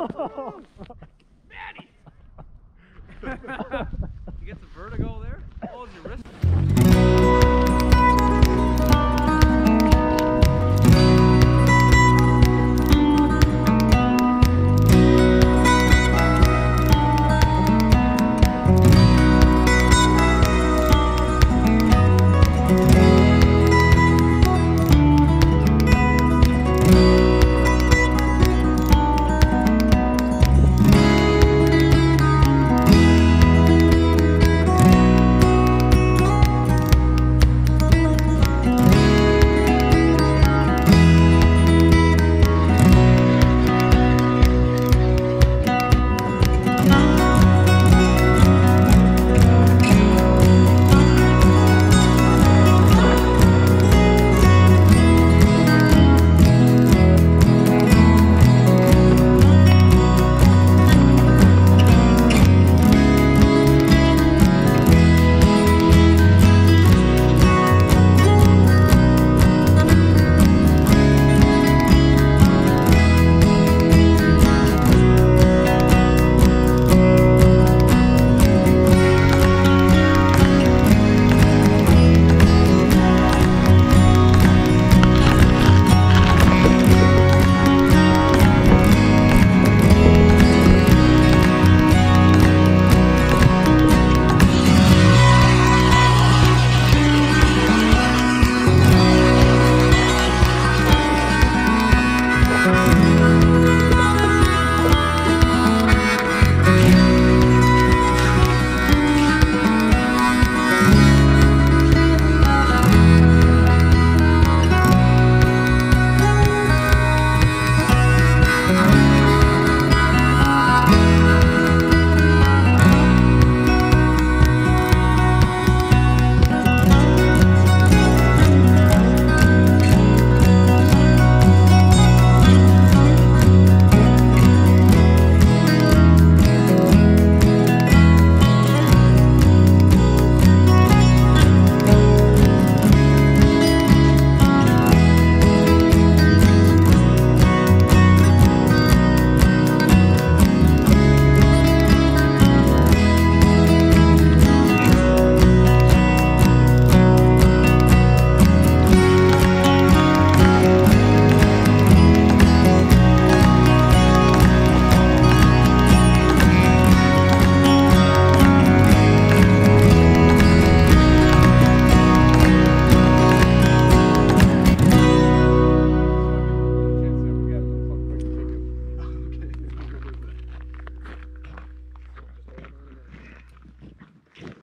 Oh!